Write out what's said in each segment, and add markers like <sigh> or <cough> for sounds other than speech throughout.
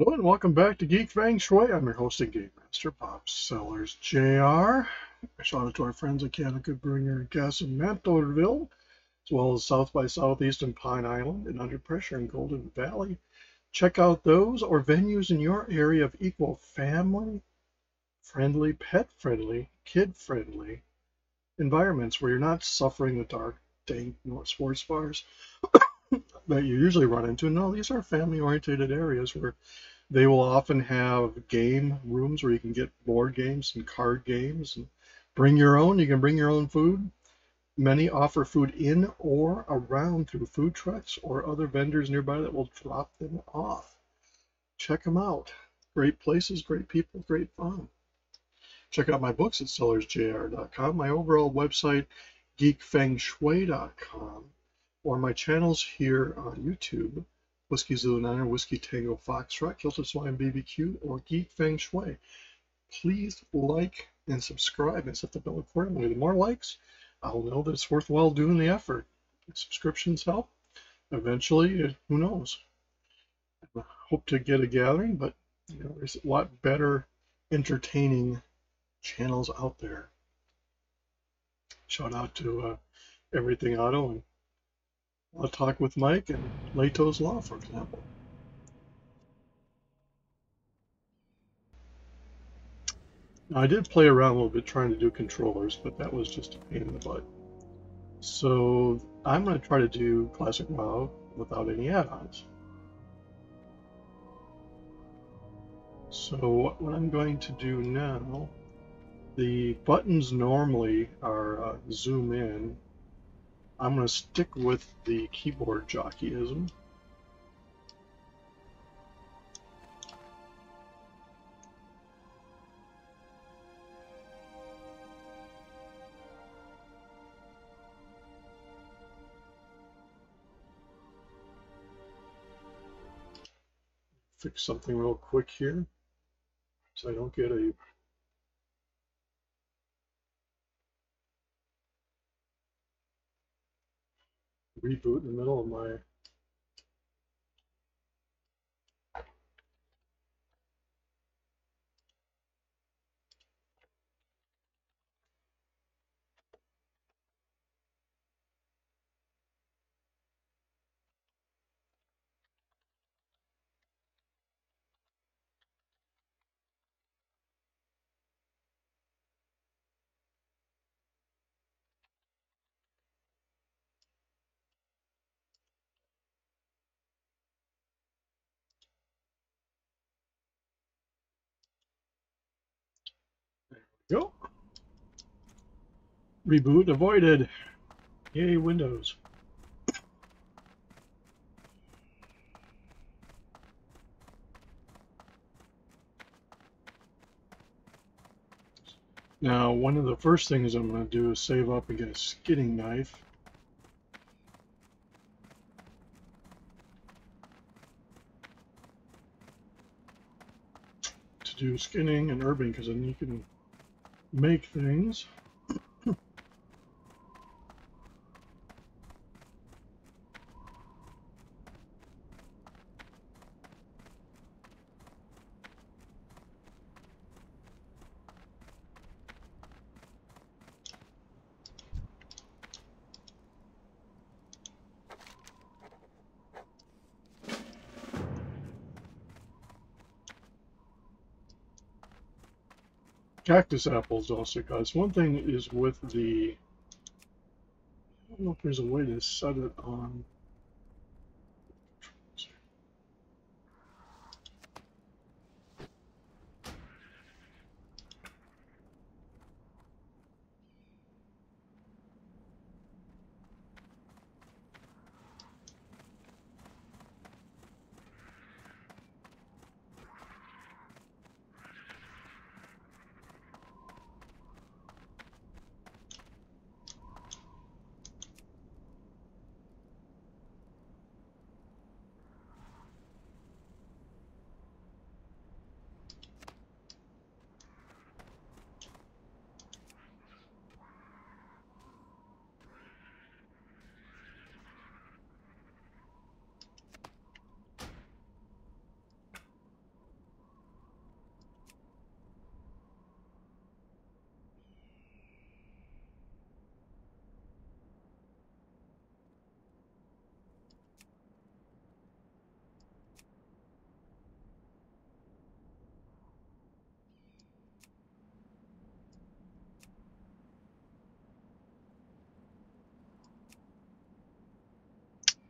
Hello and welcome back to Geek Feng Shui. I'm your host and Game Master, Bob Sellers Jr. A shout out to our friends at Canada Bringer Gas in Mantorville, as well as South by Southeast and Pine Island and Under Pressure in Golden Valley. Check out those or venues in your area of equal family friendly, pet friendly, kid friendly environments where you're not suffering the dark, dank sports bars that you usually run into. No, these are family oriented areas where they will often have game rooms where you can get board games and card games and bring your own. You can bring your own food. Many offer food in or around through food trucks or other vendors nearby that will drop them off. Check them out. Great places, great people, great fun. Check out my books at sellersjr.com, my overall website, geekfengshui.com, or my channels here on YouTube, Whiskey Zulu Niner, Whiskey Tango Foxtrot, Kilted Swine BBQ, or Geek Feng Shui. Please like and subscribe and set the bell accordingly. The more likes, I'll know that it's worthwhile doing the effort. Subscriptions help. Eventually, who knows? I hope to get a gathering, but you know, there's a lot better entertaining channels out there. Shout out to uh, Everything Auto and I'll talk with Mike and Leto's Law, for example. Now, I did play around a little bit trying to do controllers, but that was just a pain in the butt. So I'm going to try to do Classic WoW without any add-ons. So what I'm going to do now the buttons normally are uh, zoom in. I'm going to stick with the keyboard jockeyism. Fix something real quick here so I don't get a reboot in the middle of my Go. Reboot avoided. Yay, Windows. Now, one of the first things I'm going to do is save up and get a skinning knife. To do skinning and herbing, because then you can make things. Cactus apples also, guys. One thing is with the, I don't know if there's a way to set it on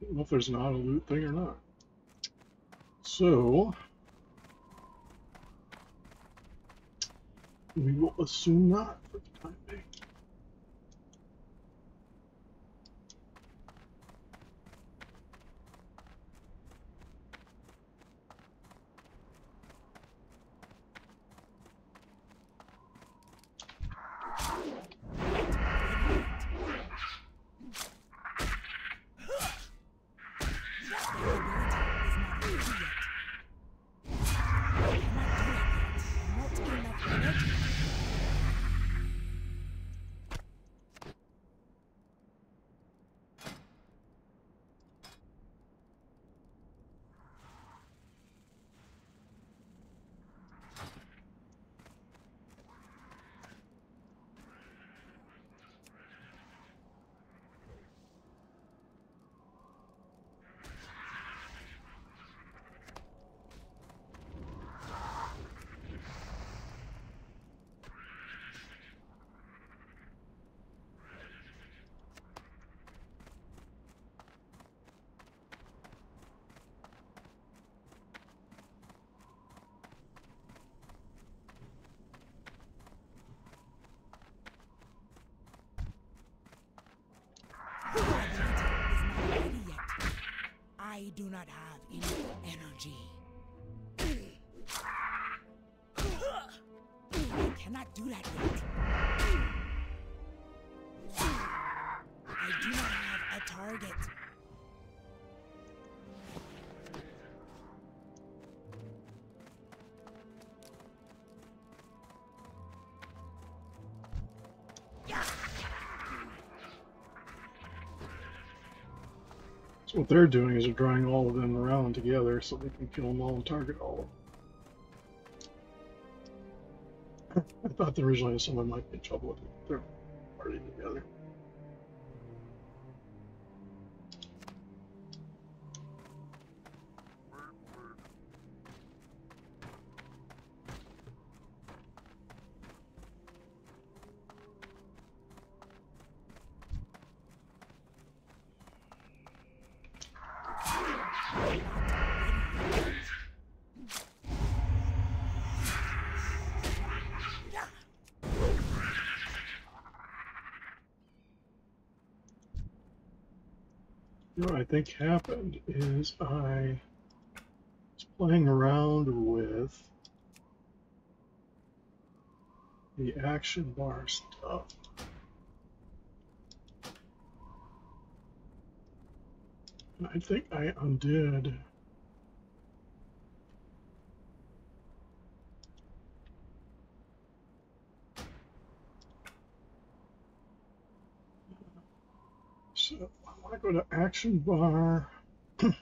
don't know if there's not a loot thing or not. So we will assume not for the time being. I do not have enough energy. I cannot do that yet. I do not have a target. What they're doing is they're drawing all of them around together so they can kill them all and target all of them. I thought originally someone might be in trouble with it. They're party together. what I think happened is I was playing around with the action bar stuff. I think I undid So I want to go to action bar. <clears throat>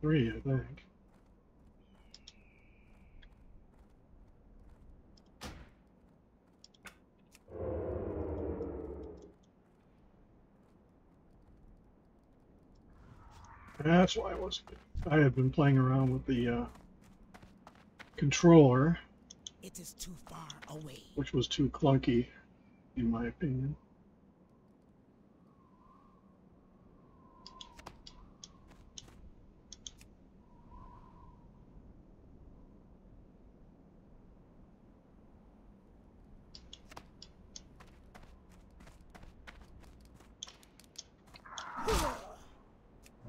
Three, I think. That's why I was. I had been playing around with the uh, controller It is too far away. which was too clunky, in my opinion. Not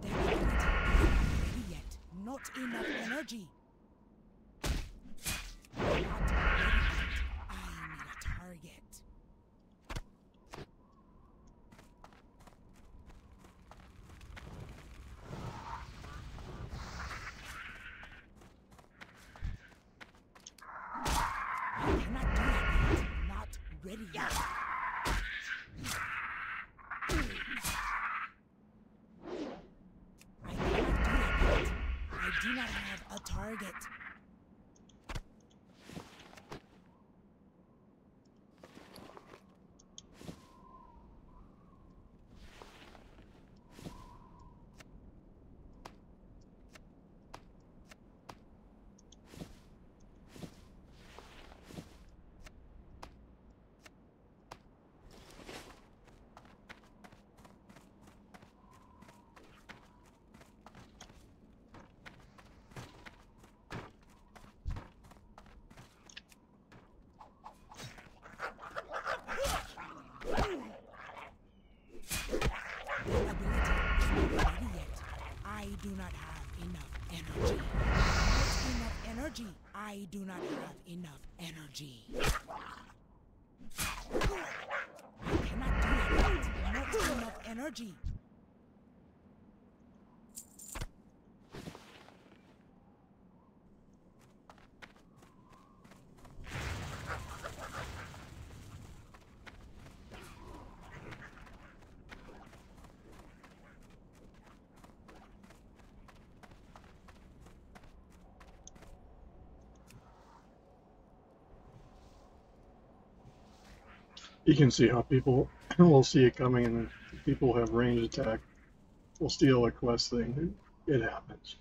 ready yet. Not enough energy. target. energy. Not enough energy. I do not have enough energy. I cannot do it. Not enough energy. You can see how people <laughs> will see it coming and people have range attack will steal a quest thing. It happens.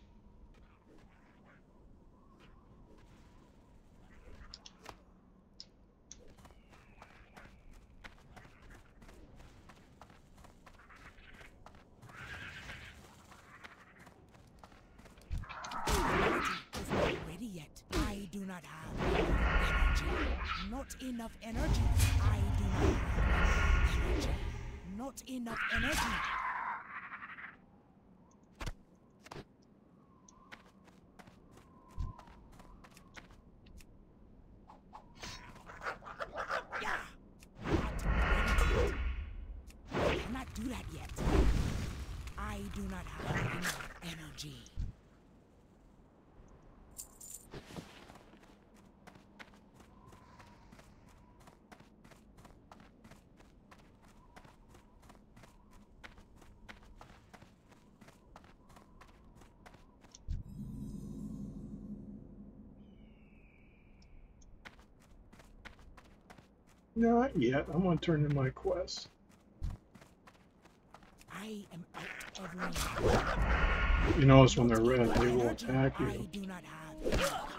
do not have. Not enough energy. I do not have energy. Not enough energy. Yeah. Not ready yet. I cannot do that yet. I do not have enough energy. Not yet. I'm going to turn in my quest. I am out of range. You notice when they're red, they will attack I you. do not have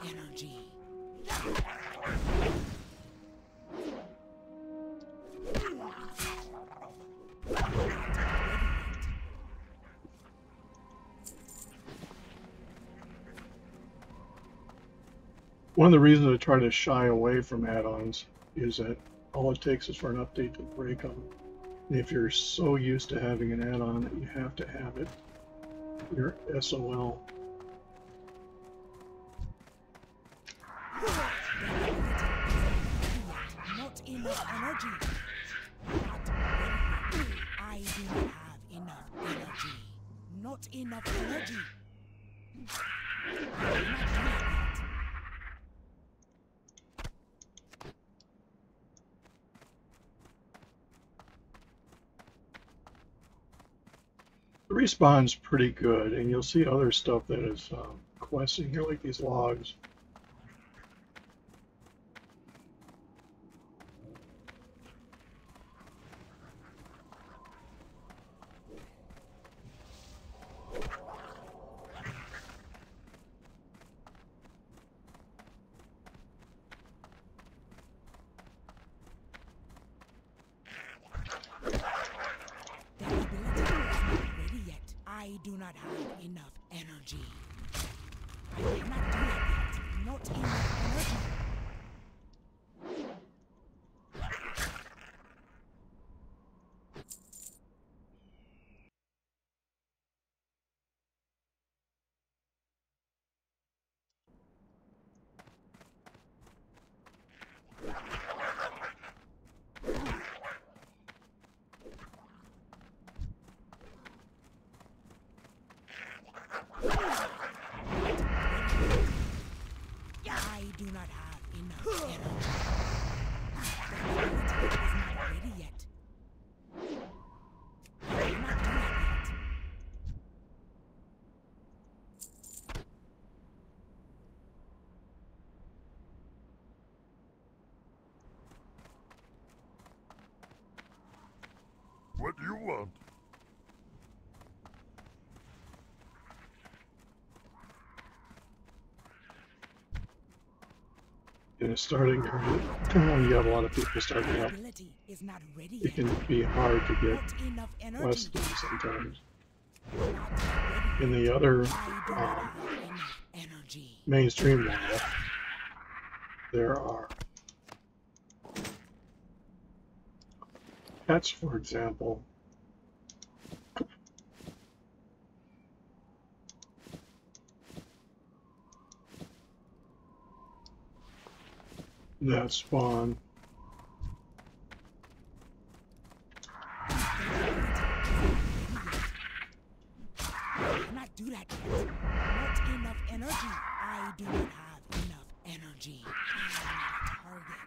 energy. Not ready yet. One of the reasons I try to shy away from add-ons is that all it takes is for an update to break them. And if you're so used to having an add-on that you have to have it, you're SOL. Not enough energy. Not ready yet. I do not have enough energy. Not enough energy. I cannot do that yet. The respawn's pretty good, and you'll see other stuff that is um, questing here, like these logs. That ability is not ready yet. I do not have enough energy. I cannot do that yet. Not enough energy. I do not have enough energy. That ability is not ready yet. I cannot do that yet. What do you want? It's starting when you have a lot of people starting up, ability is not ready it can be hard to get Not enough energy. quests done sometimes. In the other I do not um, have enough energy. mainstream one, there are pets, for example. That spawn. do that yet. Not enough energy. I do not have enough energy. Target.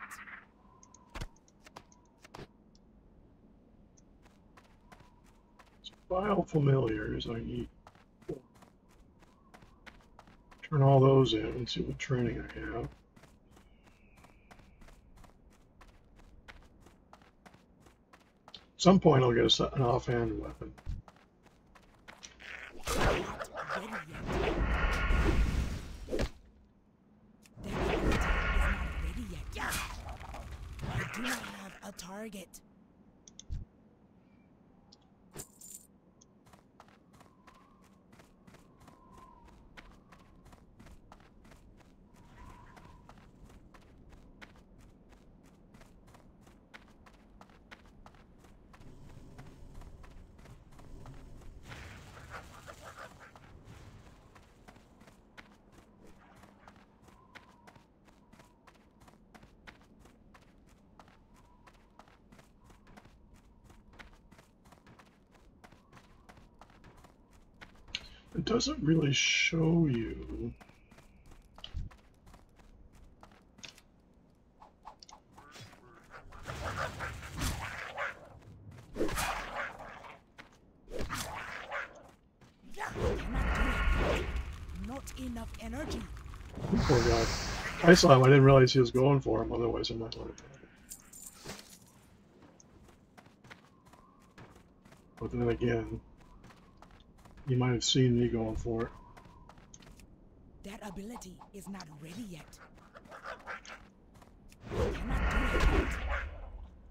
Vile familiars I need. Turn all those in and see what training I have. Some point I'll get a, an offhand weapon. I do not have a target. It doesn't really show you. Cannot do that yet. Not enough energy. Oh Poor guy. I saw him. I didn't realize he was going for him. Otherwise, I'm not letting him. But then again, he might have seen me going for it. That ability is not ready yet. Cannot do it yet.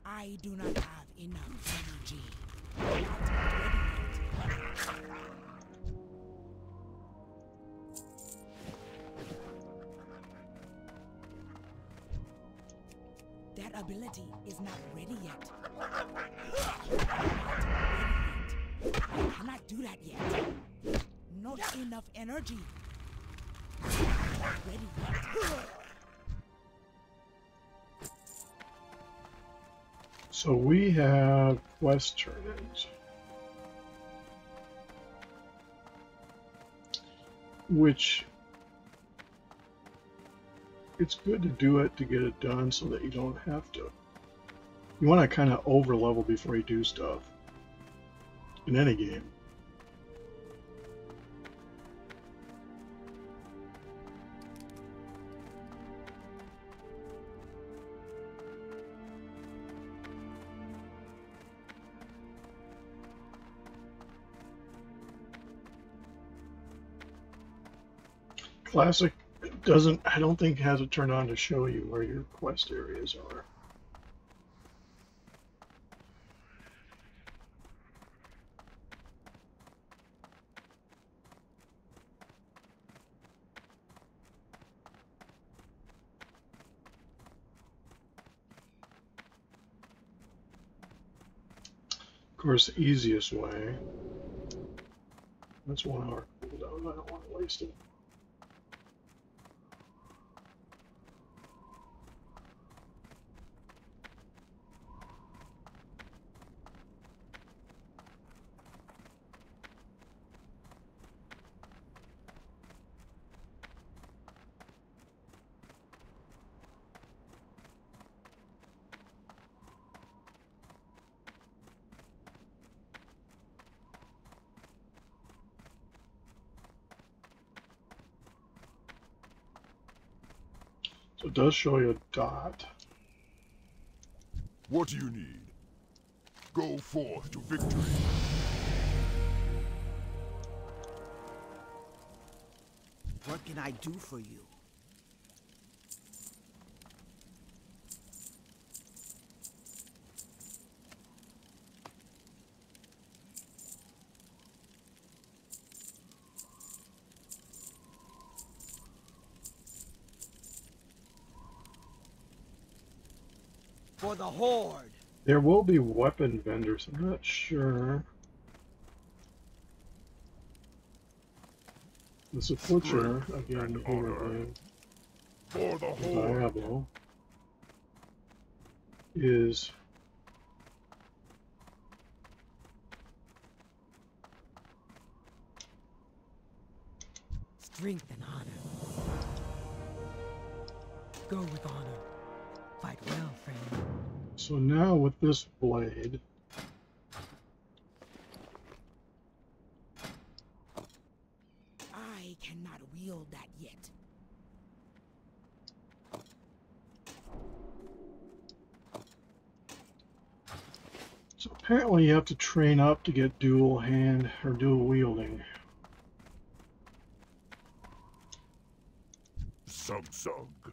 I do not have enough energy. Not ready yet. That ability is not ready yet. Cannot do that yet. Not enough energy. Ready yet. So we have quest turn-ins. Which it's good to do it to get it done so that you don't have to. You want to kind of over level before you do stuff in any game. Classic doesn't, I don't think has it turned on to show you where your quest areas are. Course, the easiest way. That's one hour. I don't want to waste it. Does show you a dot. What do you need? Go forth to victory. What can I do for you? Horde! There will be weapon vendors. I'm not sure. There's a butcher again over For the Diablo. is Strength and honor. Go with honor. Fight well, friend. So now with this blade, I cannot wield that yet. so apparently you have to train up to get dual hand or dual wielding. Zug Zug, go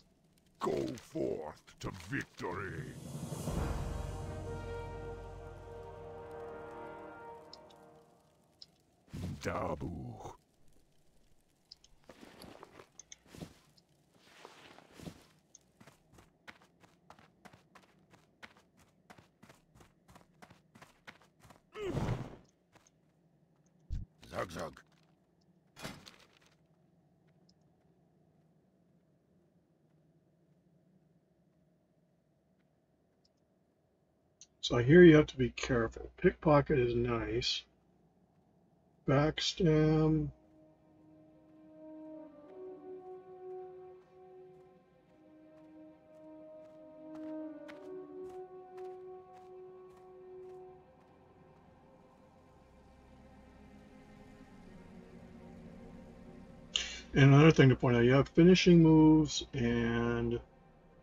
forth to victory. Dabu. Zug Zug. So here you have to be careful. Pickpocket is nice. Backstab. And another thing to point out, you have finishing moves and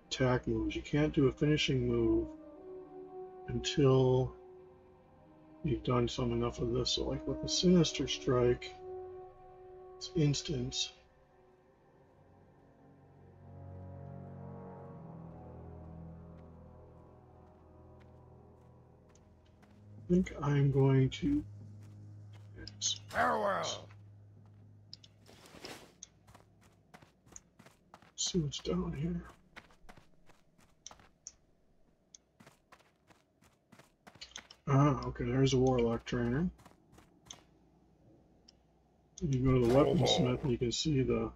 attack moves. You can't do a finishing move until you've done some enough of this. So like with the Sinister Strike, it's instance. I think I'm going to. Farewell. see what's down here. Ah, okay, there's a Warlock trainer. You go to the weaponsmith and you can see the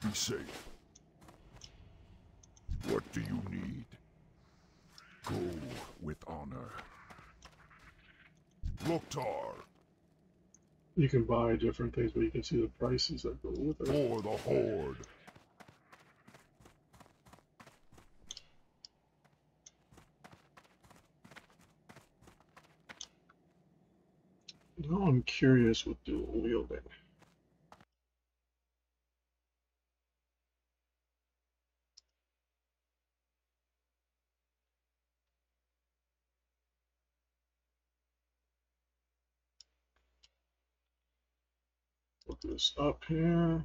Be safe. What do you need? Go with honor. Loktar, you can buy different things, but you can see the prices that go with it. for the Horde. Now I'm curious with dual wielding. Put this up here.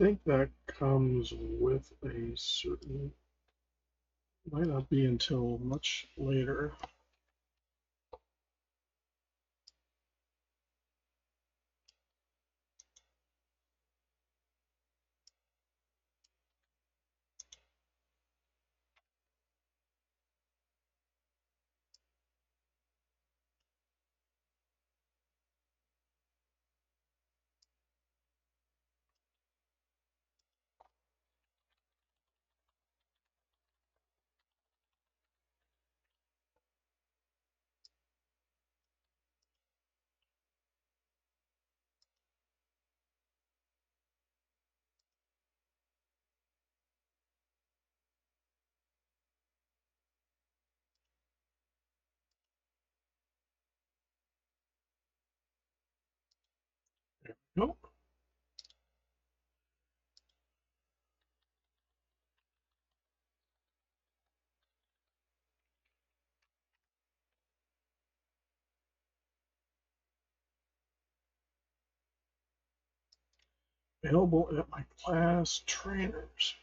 Think that comes with a certain, might not be until much later. Nope. Available at my class trainers.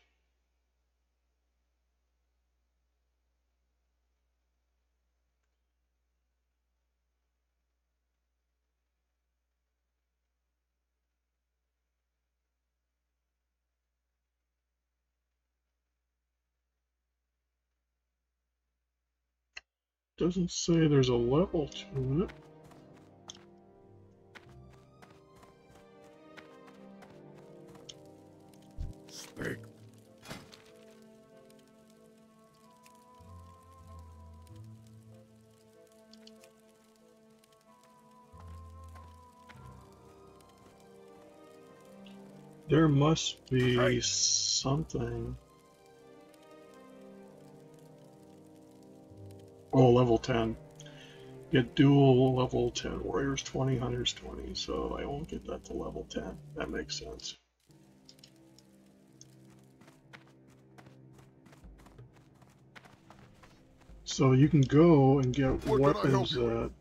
Doesn't say there's a level to it. There must be Right. something. Oh, level 10. Get dual level 10. Warriors 20, Hunters 20. So I won't get that to level 10. That makes sense. So you can go and get What can I help weapons that.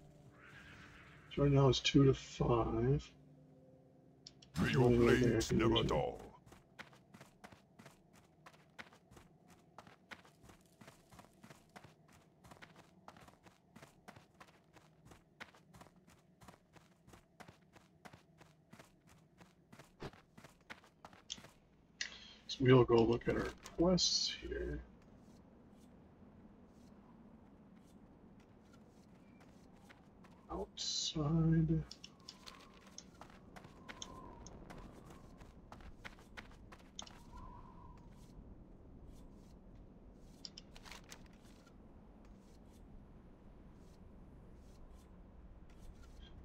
So right now it's 2 to 5. May your oh, I blades never dull. So we'll go look at our quests here. Outside.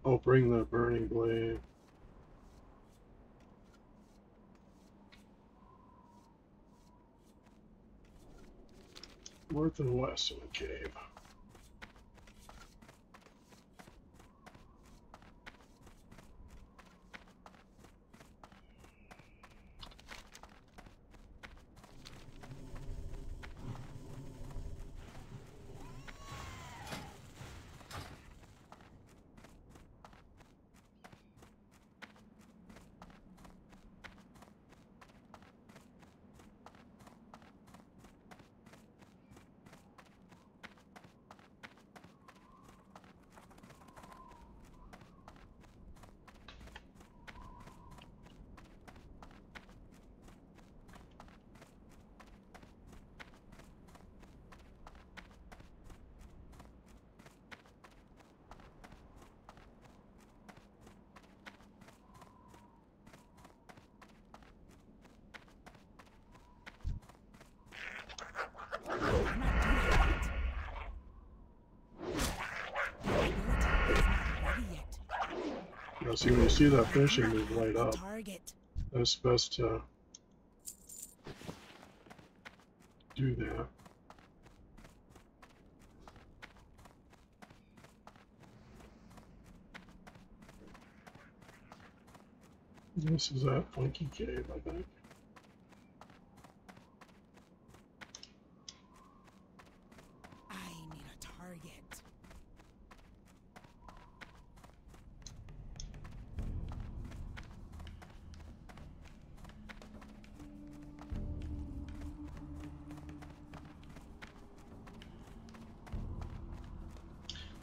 Oh, bring the burning blade. North and west in the cave. cannot do that yet. My ability is not ready yet. You know, see that finishing move light up, that's best to do that. This is that funky cave, I think.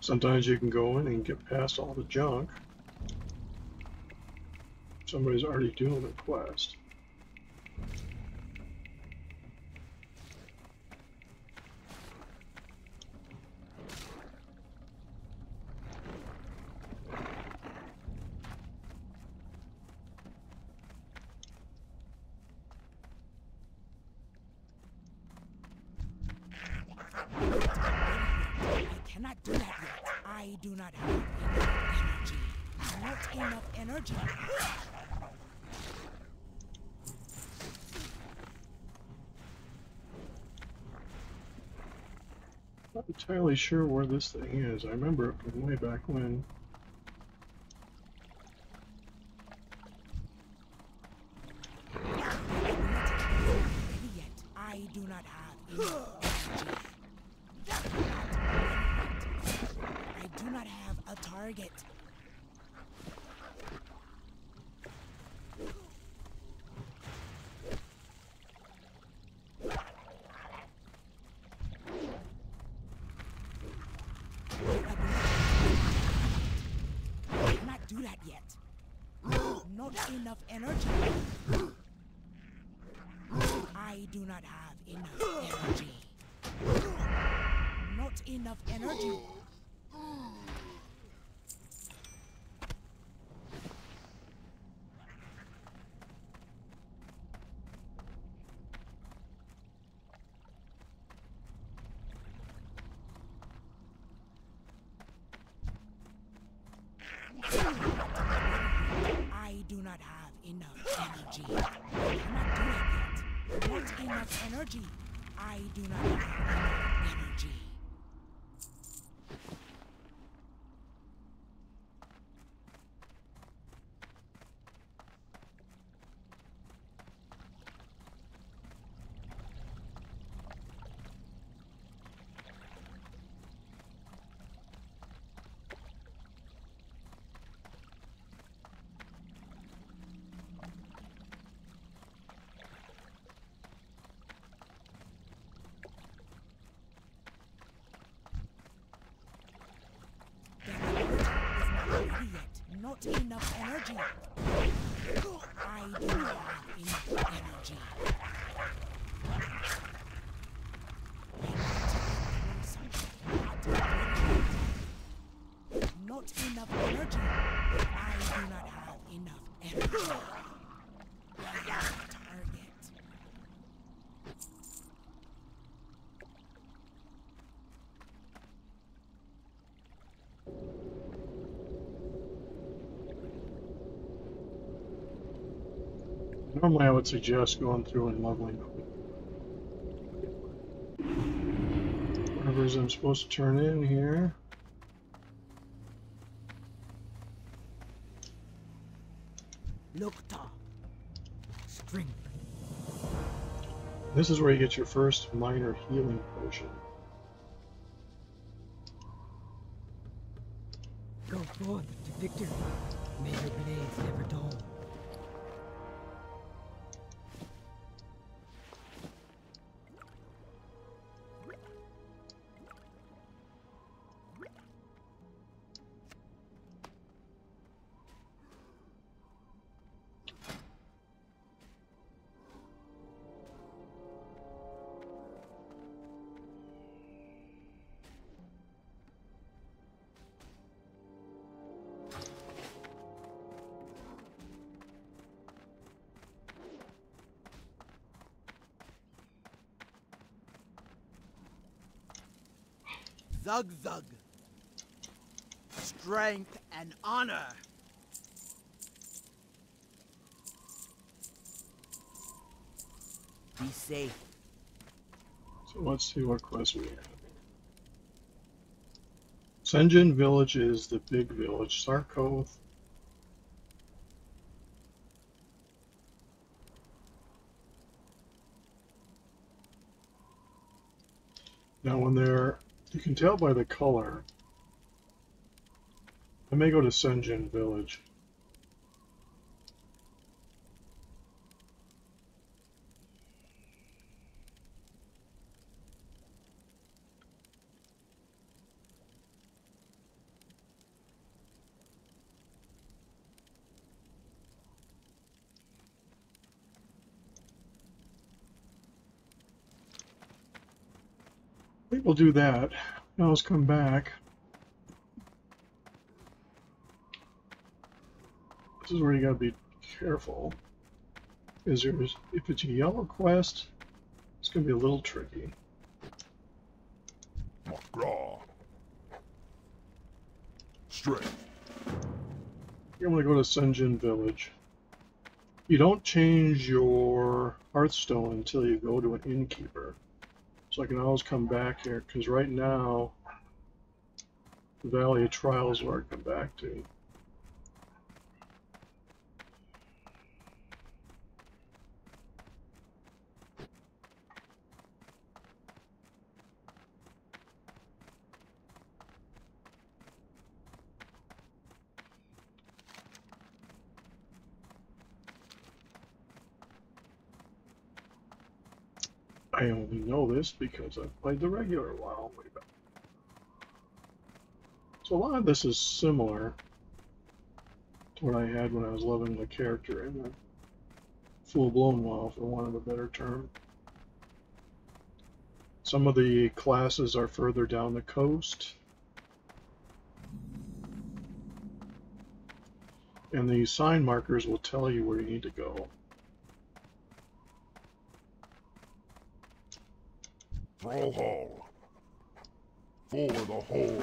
Sometimes you can go in and get past all the junk. Somebody's already doing a quest. I cannot do that yet. I do not have enough energy. Not enough energy. Not entirely sure where this thing is. I remember it from way back when. Not enough energy. I do not have enough energy. Not enough energy. I do not have enough energy. Target. Normally, I would suggest going through and leveling up. Whatever's I'm supposed to turn in here. Loktar. Strength. This is where you get your first minor healing potion. Zug Zug. Strength and honor. Be safe. So let's see what quest we have. Sen'jin Village is the big village. Sarkoth. Now, when they're, you can tell by the color. I may go to Sen'jin Village. We'll do that. Now let's come back. This is where you gotta be careful. Is there's if it's a yellow quest, it's gonna be a little tricky. Magraw. Strength. You're gonna go to Sen'jin Village. You don't change your Hearthstone until you go to an innkeeper. So I can always come back here, because right now, the Valley of Trials is where I come back to. I only know this because I've played the regular WoW way back. So a lot of this is similar to what I had when I was leveling the character in the full blown WoW, for want of a better term. Some of the classes are further down the coast. And the sign markers will tell you where you need to go. Thrallhall. For the Horde.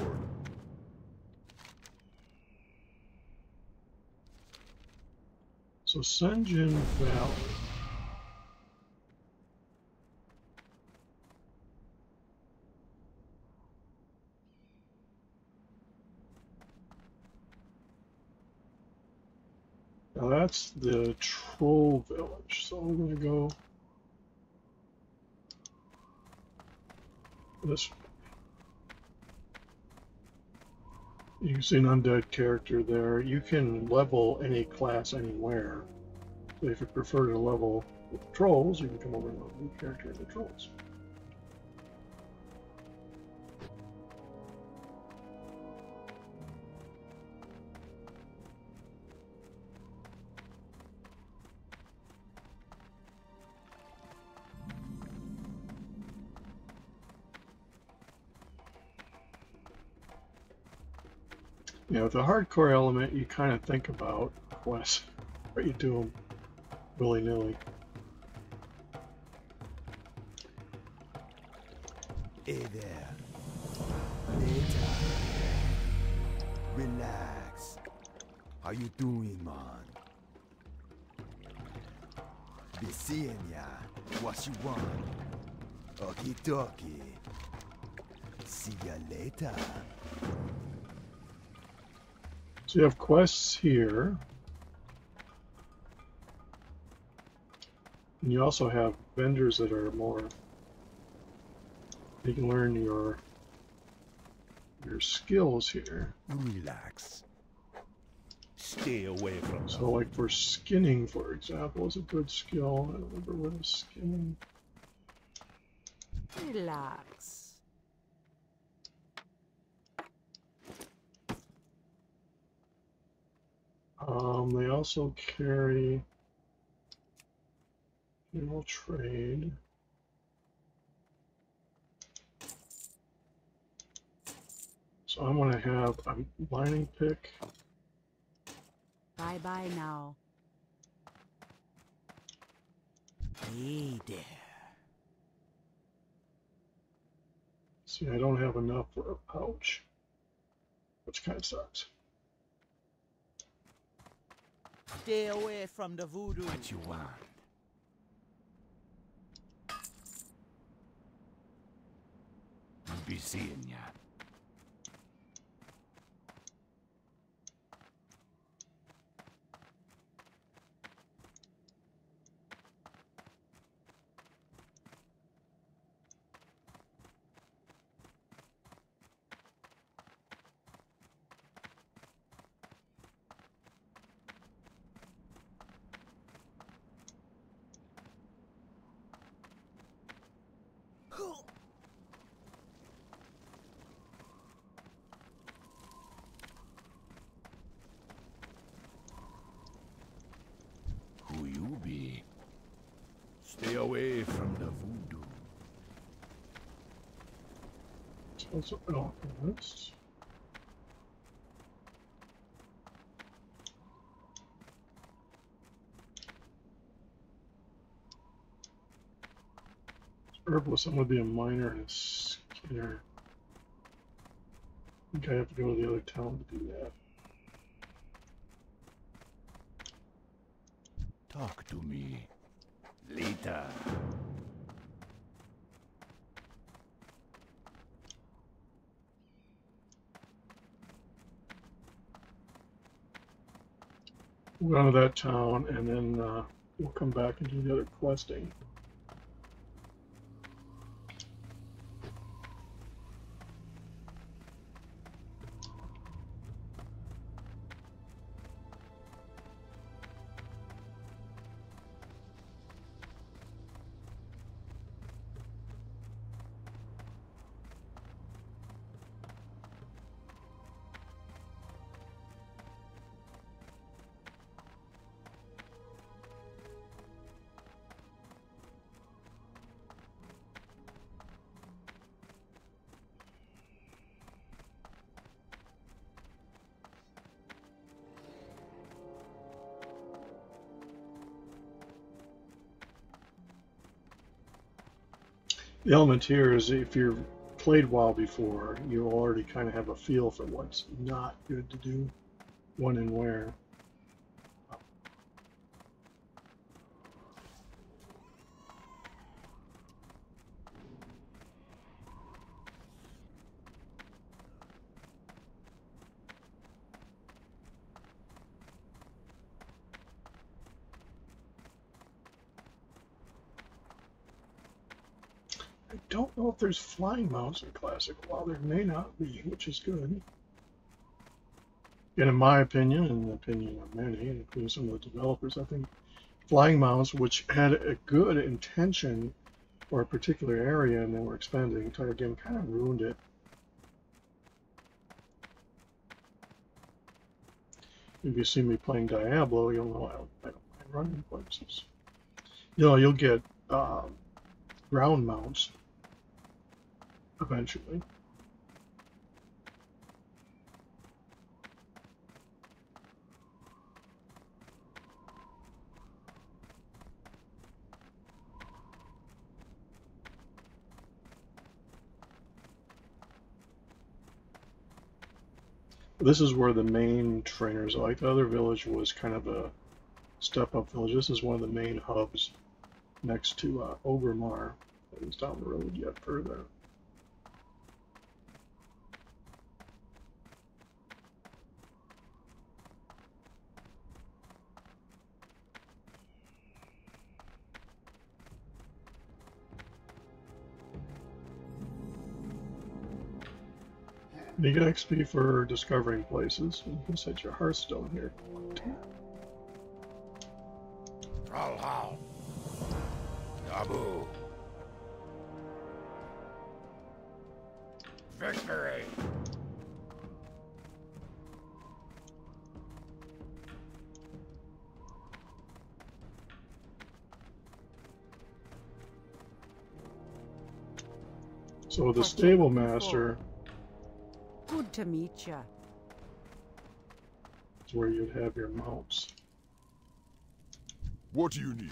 So Sen'jin Valley. Now that's the troll village. So I'm gonna go this. You can see an undead character there. You can level any class anywhere. So if you prefer to level with the trolls, you can come over and level the character in the trolls. Yeah, with the hardcore element, you kind of think about quests, but you do them willy nilly. Hey there. Later. Relax. How you doing, man? Be seeing ya. What you want? Okie dokie. See ya later. So you have quests here. And you also have vendors that are more you can learn your your skills here. Relax. Stay away from So like for skinning, for example, is a good skill. I don't remember what is skinning. Relax. Um, they also carry general trade. So I'm gonna have a mining pick. Bye bye now. Hey there. See, I don't have enough for a pouch, which kind of sucks. Stay away from the voodoo. what you want. I'll Be seeing ya. Who you be? Stay away from the voodoo. So it's an alchemist. Herbalist, I'm gonna be a miner and a skinner. I think I have to go to the other town to do that. Talk to me. Later. We'll go to that town and then uh, we'll come back and do the other questing. The element here is if you've played WoW before, you already kind of have a feel for what's not good to do, when and where. I don't know if there's flying mounts in Classic While There may not be, which is good. And in my opinion, and the opinion of many, including some of the developers, I think flying mounts, which had a good intention for a particular area and then were expanded the entire game, kind of ruined it. If you see me playing Diablo, you'll know I don't, I don't mind running places. You know, you'll get um, ground mounts eventually. This is where the main trainers, like the other village was kind of a step up village. This is one of the main hubs next to uh, Orgrimmar. It's down the road yet further. You get XP for discovering places. You can set your Hearthstone here. Trollhal. Yabu. Victory. So the stable master Good to meet you. It's where you'd have your mounts. What do you need?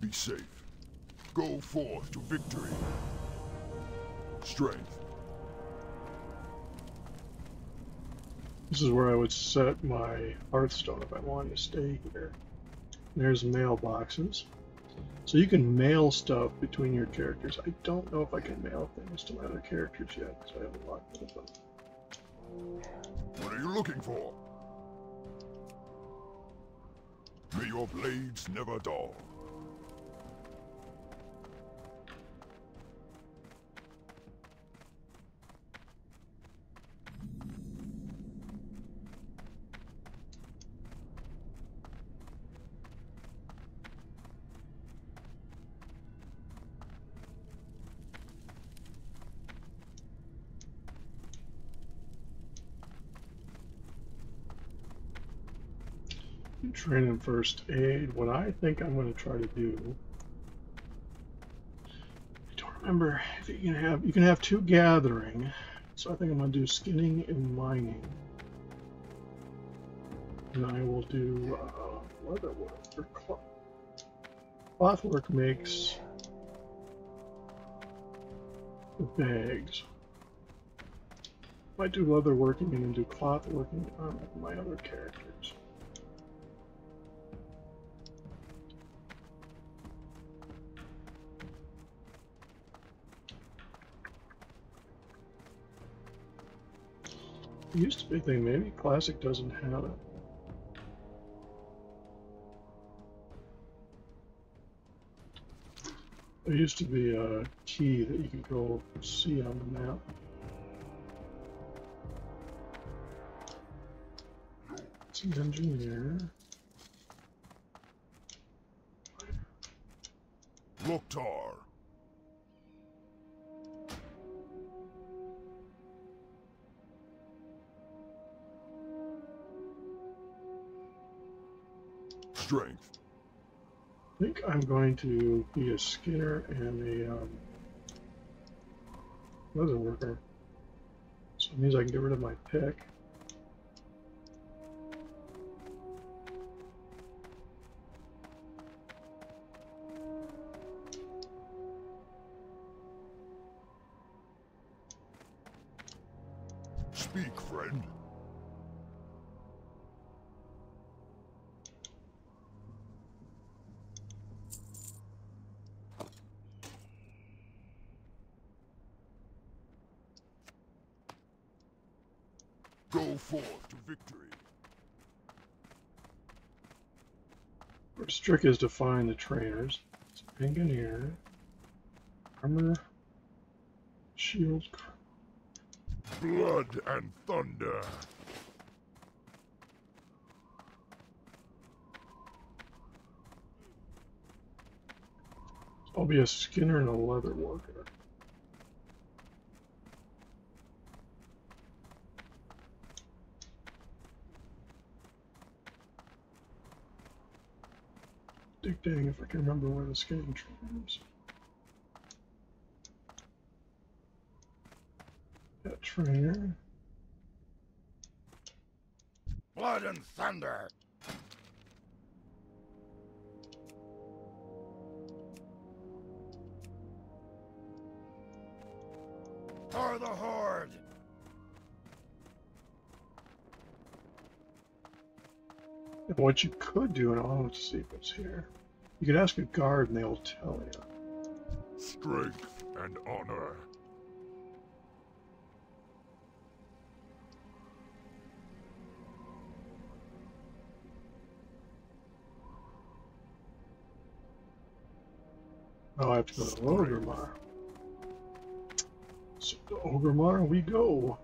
Be safe. Go forth to victory. Strength. This is where I would set my Hearthstone if I wanted to stay here. There's mailboxes. So you can mail stuff between your characters. I don't know if I can mail things to my other characters yet, because I haven't locked it up. What are you looking for? May your blades never dull. Training first aid. What I think I'm going to try to do. I don't remember if you can have you can have two gathering. So I think I'm going to do skinning and mining. And I will do uh, leatherwork or cloth. Clothwork makes the bags. I might do leather working and then do cloth working on my other characters. Used to be thing, maybe Classic doesn't have it. There used to be a key that you could go see on the map. Engineer. Loktar. strength. I think I'm going to be a skinner and a um, leather worker. So it means I can get rid of my pick. Speak, friend. Trick is to find the trainers. It's Engineer, Armor, Shield, Blood and thunder. I'll be a Skinner and a Leather Worker. Dang if I can remember where the skinning train is. That trainer. Blood and thunder. For the horde. And what you could do, and I'll see if it's here. You could ask a guard and they'll tell you. Strength and honor. Oh, I have to go to Orgrimmar. So to Orgrimmar we go.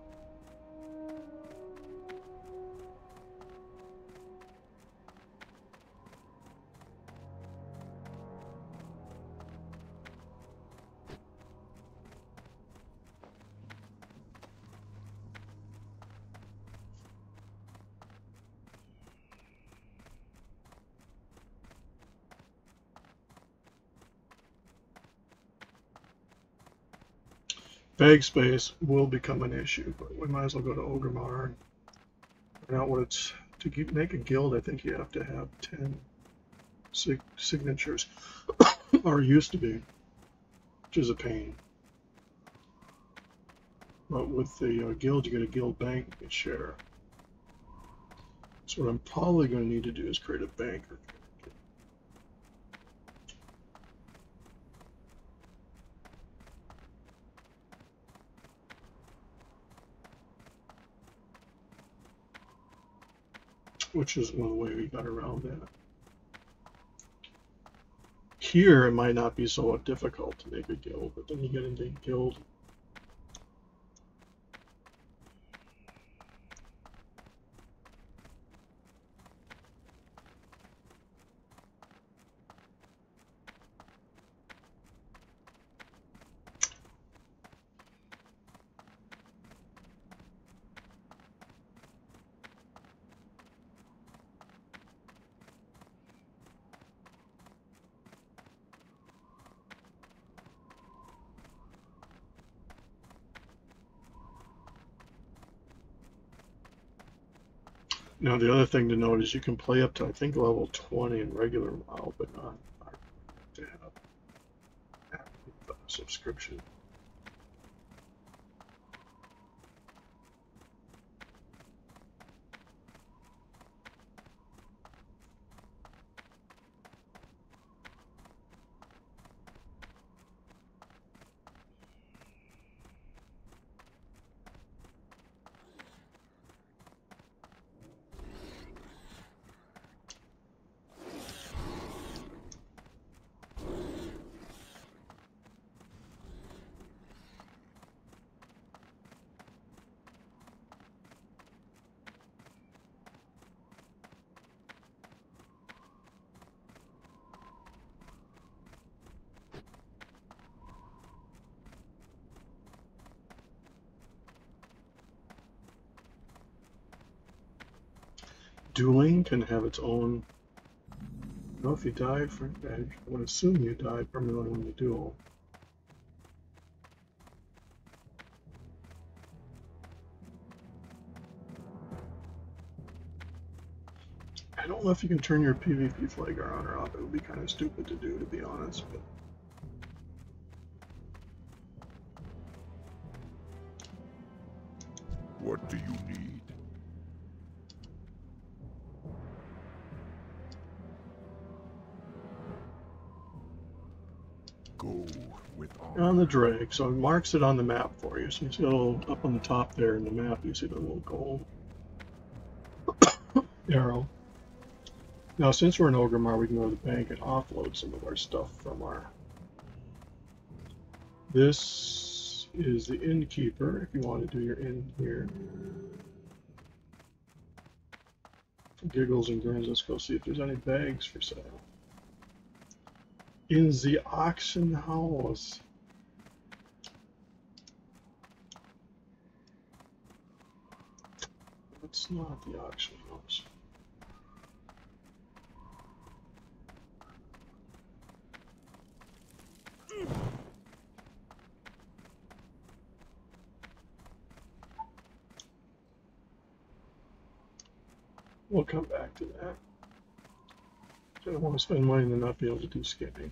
Bag space will become an issue, but we might as well go to Orgrimmar and find out what it's to keep, make a guild. I think you have to have ten sig- signatures, <coughs> or used to be, which is a pain. But with the uh, guild, you get a guild bank you can share. So what I'm probably going to need to do is create a bank banker. Which is one way we got around that. Here, it might not be so difficult to make a guild, but then you get into guild. Now, the other thing to note is you can play up to, I think, level 20 in regular WoW, but not to have uh, subscription. Can have its own. Know if you die for. I would assume you die permanently when you duel. I don't know if you can turn your PvP flag on or off. It would be kind of stupid to do, to be honest. But What do you need? On the drag. So it marks it on the map for you. So you see a little up on the top there in the map, you see the little gold <coughs> arrow. Now, since we're in Orgrimmar, we can go to the bank and offload some of our stuff from our. This is the innkeeper. If you want to do your inn here. Giggles and grins, let's go see if there's any bags for sale. In the auction house. That's not the auction house. We'll come back to that. I don't want to spend money and not be able to do skipping.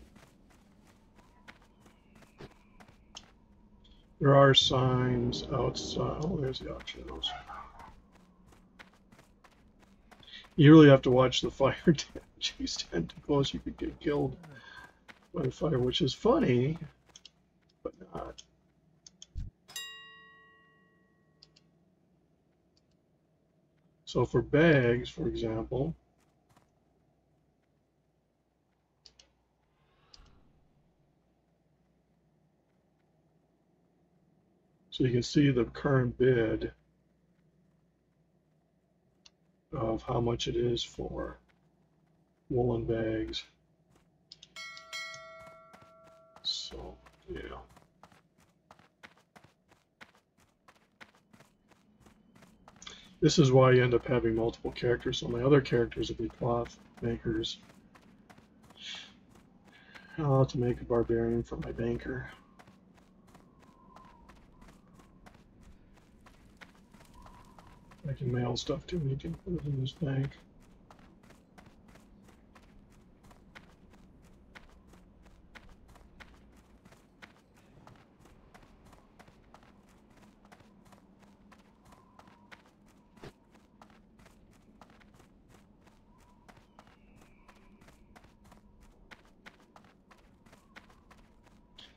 There are signs outside. Oh, there's the auction house. You really have to watch the <laughs> fire damage. You stand you could get killed by fire, which is funny, but not. So for bags, for example, so you can see the current bid of how much it is for woolen bags. So, yeah. This is why you end up having multiple characters. So my other characters would be cloth makers. I'll have to make a barbarian for my banker. Can mail stuff to him. He can put it in his bank.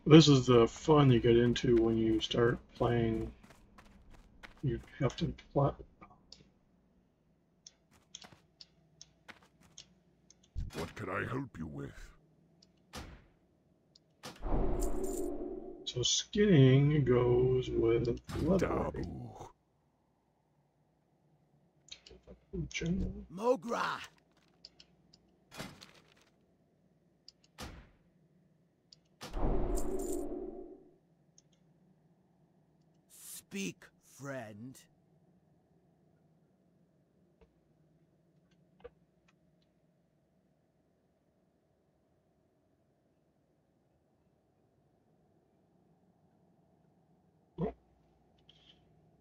This is the fun you get into when you start playing. You have to plot. What can I help you with? So skinning goes with leather. Mogra! Speak, friend.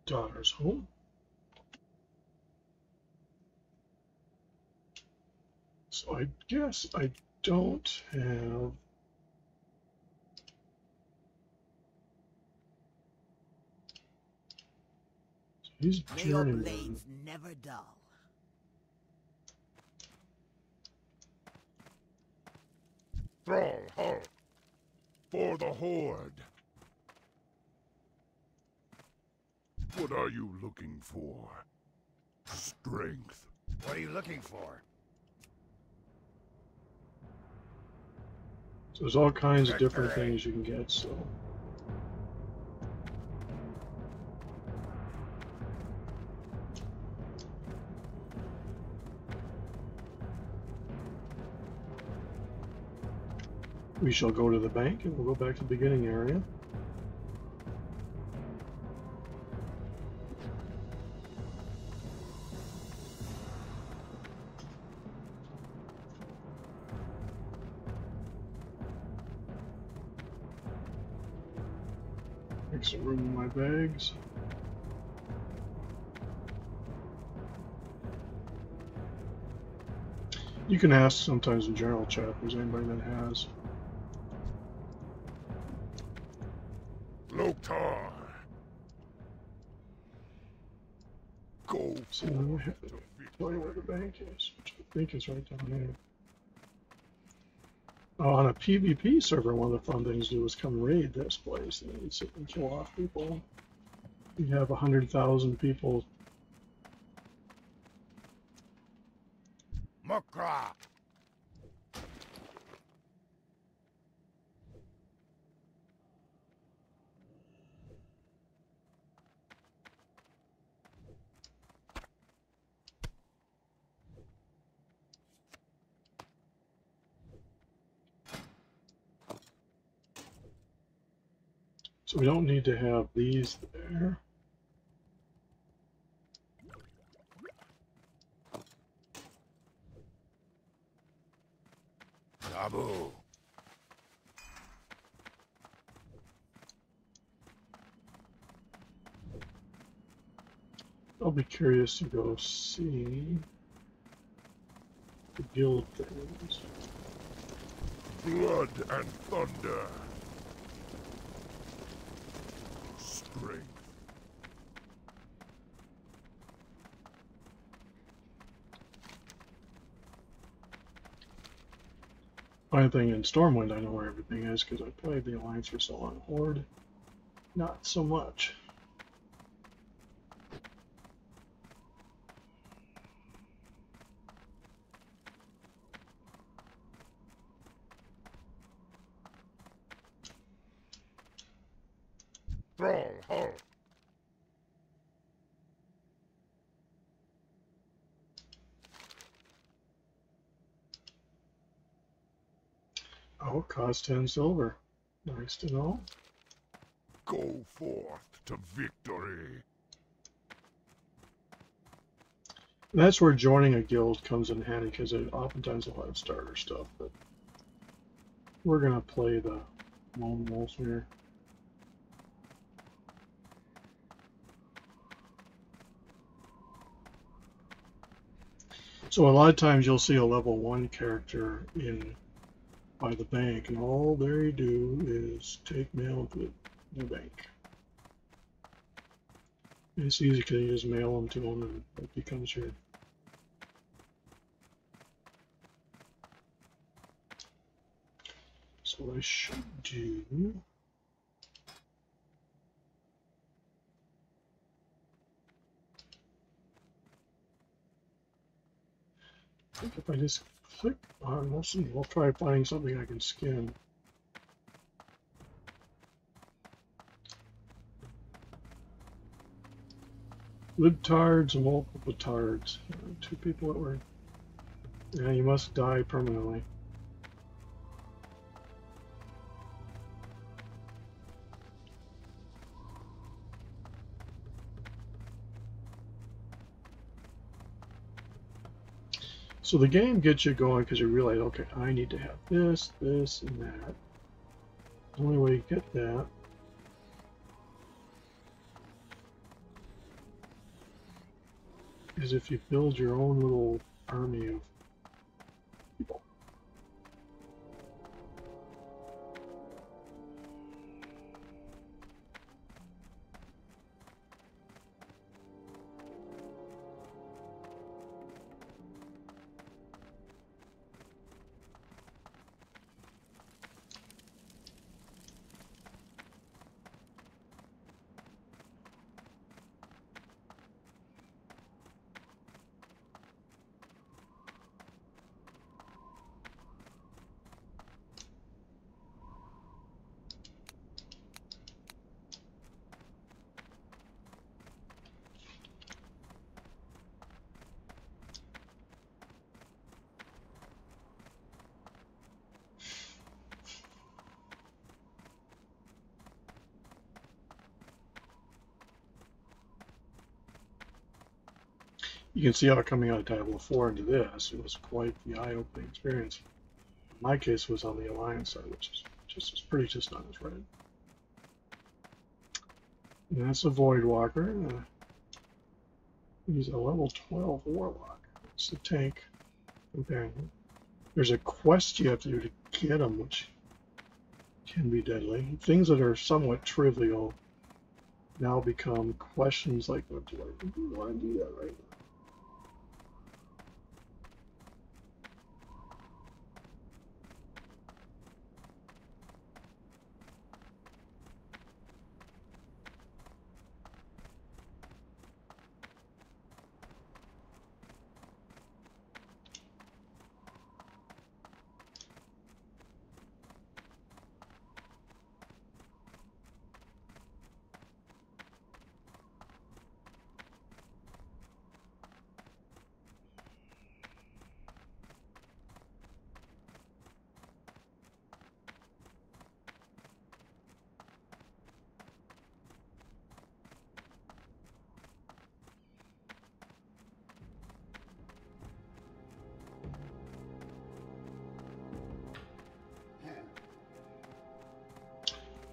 Daughter's home. So I guess I don't have. So he's journeyman. blades never dull. Thrall, halt! For the Horde! What are you looking for? Strength. What are you looking for? So there's all kinds of different things you can get. So we shall go to the bank and we'll go back to the beginning area. You can ask sometimes in general chat if there's anybody that has. Loktar. So forth we have to to tell victory. you where the bank is, which I think is right down here. Oh, on a PvP server, one of the fun things to do is come raid this place and sit and kill off people. You have a hundred thousand people. So we don't need to have these there. Nabu! I'll be curious to go see the guild things. Blood and thunder. Strength. Funny thing in Stormwind, I know where everything is because I played the Alliance for so long. Horde, not so much. Oh, cost 10 silver. Nice to know. Go forth to victory. That's where joining a guild comes in handy because it oftentimes will have starter stuff. But we're gonna play the lone wolf here. So a lot of times you'll see a level one character in by the bank, and all they do is take mail to the bank. It's easy because you just mail them to them, and it becomes your So I should do. If I just click on, we'll see. We'll try finding something I can skin. Libtards and multiple tards. Two people that were. Yeah, you must die permanently. So the game gets you going because you realize, okay, I need to have this, this, and that. The only way you get that is if you build your own little army of You can see how coming out of Diablo 4 into this, it was quite the eye-opening experience. In my case, was on the Alliance side, which is just as pretty, just not as red. And that's a Void Walker. Uh, he's a level 12 Warlock. It's a tank companion. There's a quest you have to do to get him, which can be deadly. Things that are somewhat trivial now become questions like, what do I do? I do that right now?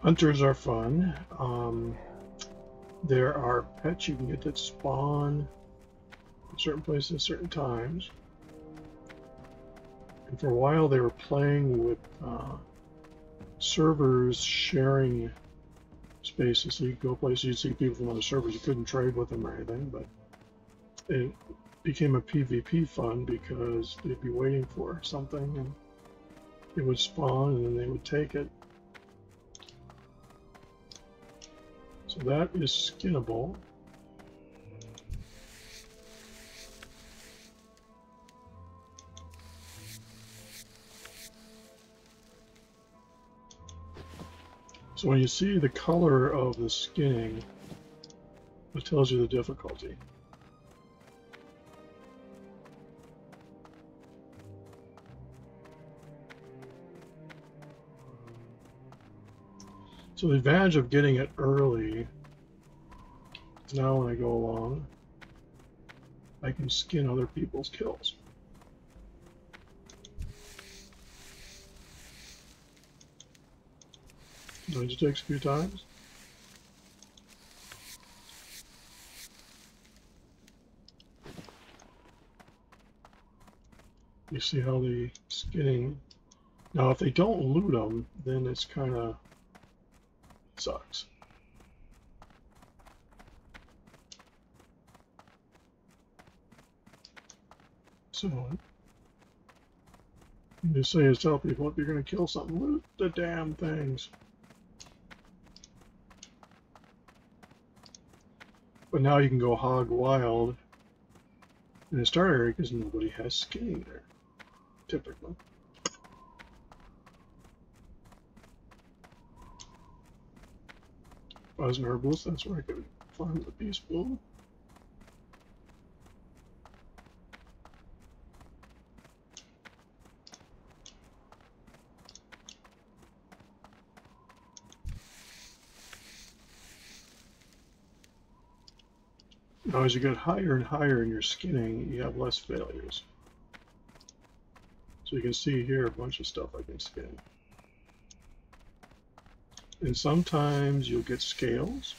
Hunters are fun. Um, there are pets you can get that spawn in certain places at certain times. And for a while they were playing with uh, servers sharing spaces. So you go places, you'd see people from other servers. You couldn't trade with them or anything, but it became a PvP fun because they'd be waiting for something and it would spawn and then they would take it. That is skinnable. So when you see the color of the skinning, it tells you the difficulty. So the advantage of getting it early is now when I go along, I can skin other people's kills. It takes a few times. You see how the skinning. Now, if they don't loot them, then it's kind of sucks. So, you just say is tell people if you're going to kill something, loot the damn things. But now you can go hog wild in a star area because nobody has skinning there, typically. I that's where I could find the beast bull. Now, as you get higher and higher in your skinning, you have less failures. So you can see here a bunch of stuff I can skin. And sometimes you'll get scales.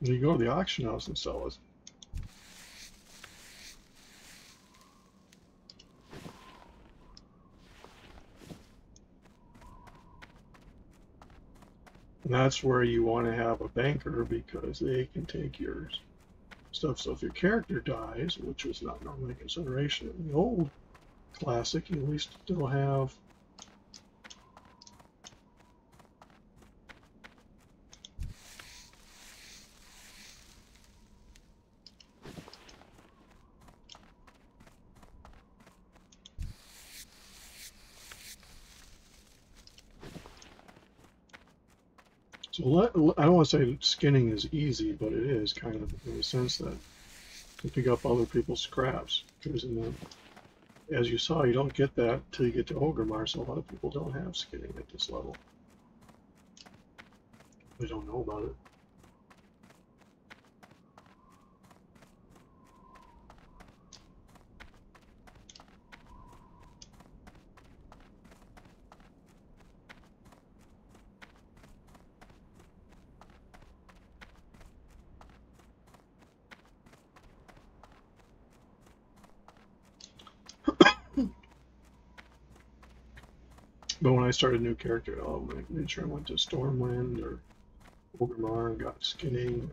And you go to the auction house and sell it. And that's where you want to have a banker because they can take your stuff. So if your character dies, which was not normally a consideration in the old classic, you at least still have I don't want to say skinning is easy, but it is kind of in the sense that you pick up other people's scraps. Because the, as you saw, you don't get that till you get to Orgrimmar, so a lot of people don't have skinning at this level. They don't know about it. Started a new character development, I made sure I went to Stormwind or Orgrimmar and got Skinning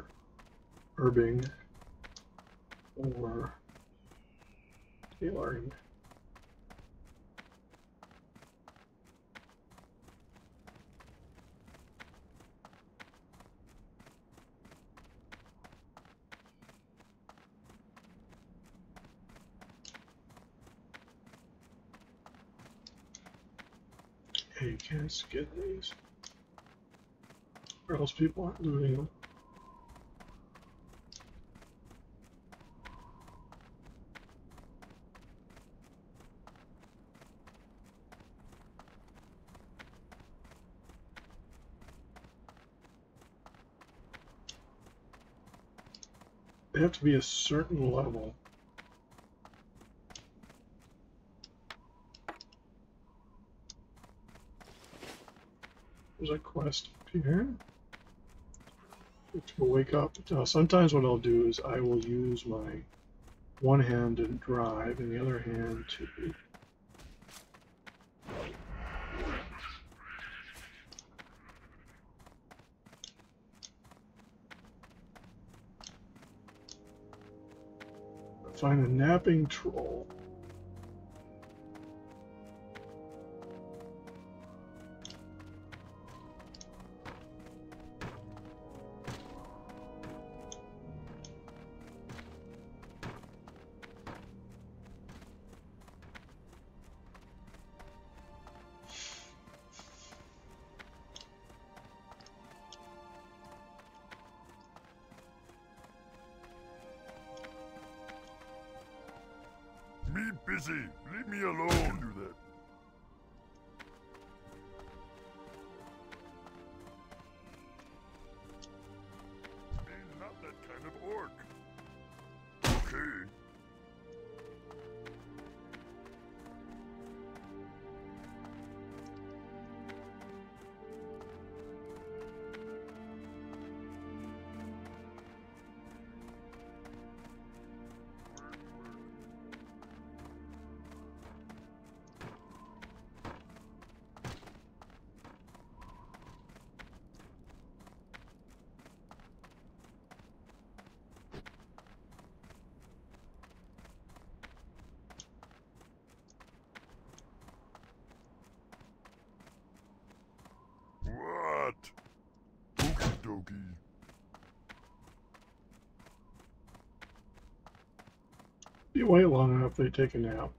or Herbing or Tailoring. Hey, you can't skip these. Or else people aren't looting them. They have to be a certain level. There's a quest up here. To wake up. Uh, sometimes what I'll do is I will use my one hand to drive and the other hand to find a napping troll. Wait long enough, they take a nap.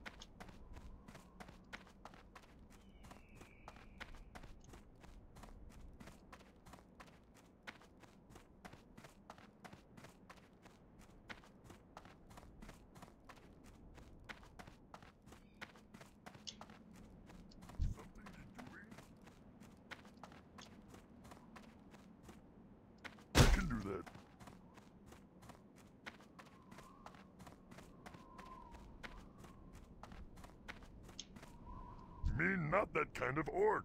I can do that. Me not that kind of orc.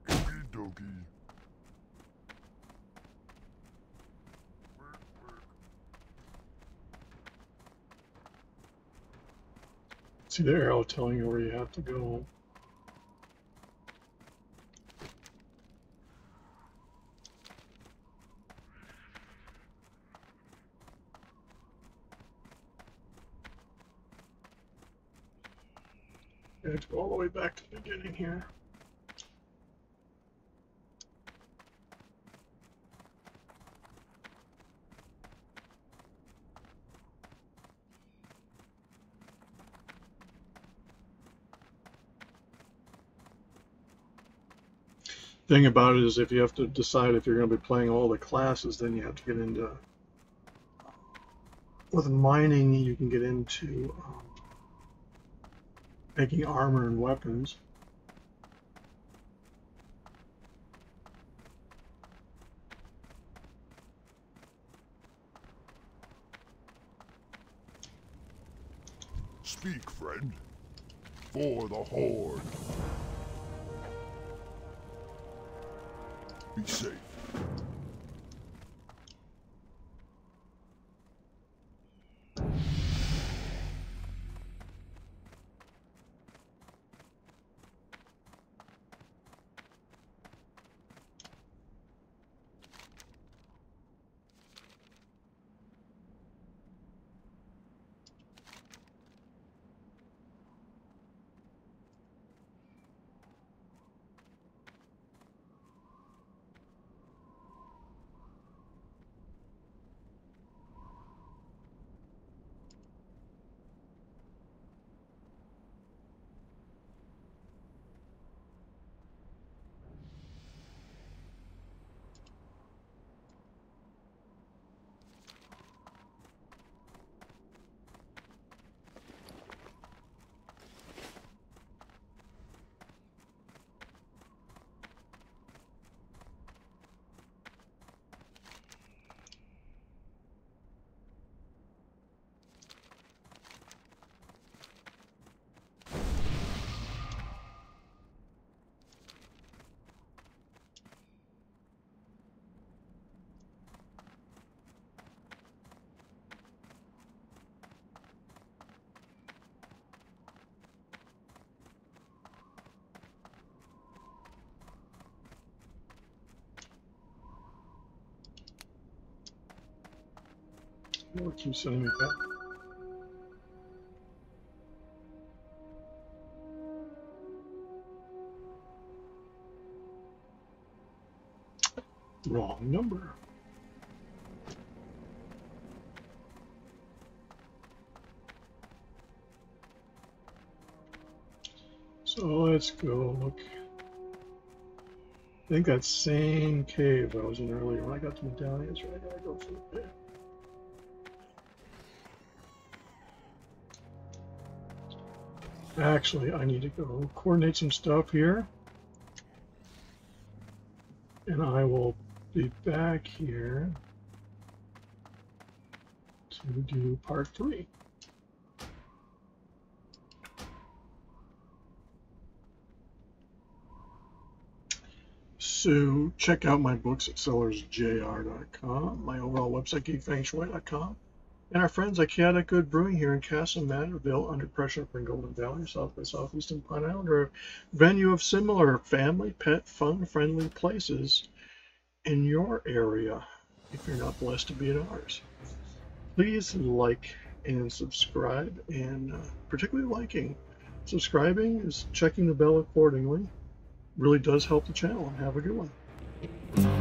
See the arrow telling you where you have to go. You have to go all the way back to the beginning here. Thing about it is if you have to decide if you're going to be playing all the classes, then you have to get into with mining you can get into um, making armor and weapons. Speak, friend. For the Horde. Or keep sending me back. Wrong number. So let's go look. I think that same cave I was in earlier when I got the medallions, right? I go for it. Actually, I need to go coordinate some stuff here. And I will be back here to do part three. So check out my books at sellersjr.com, my overall website, geekfengshui.com, and our friends at Chaotic Good Brewing here in Kasson Mantorville, under pressure in Golden Valley, south by southeastern Pine Island, are a venue of similar family, pet, fun-friendly places in your area, if you're not blessed to be in ours. Please like and subscribe, and uh, particularly liking. Subscribing is checking the bell accordingly really does help the channel and have a good one.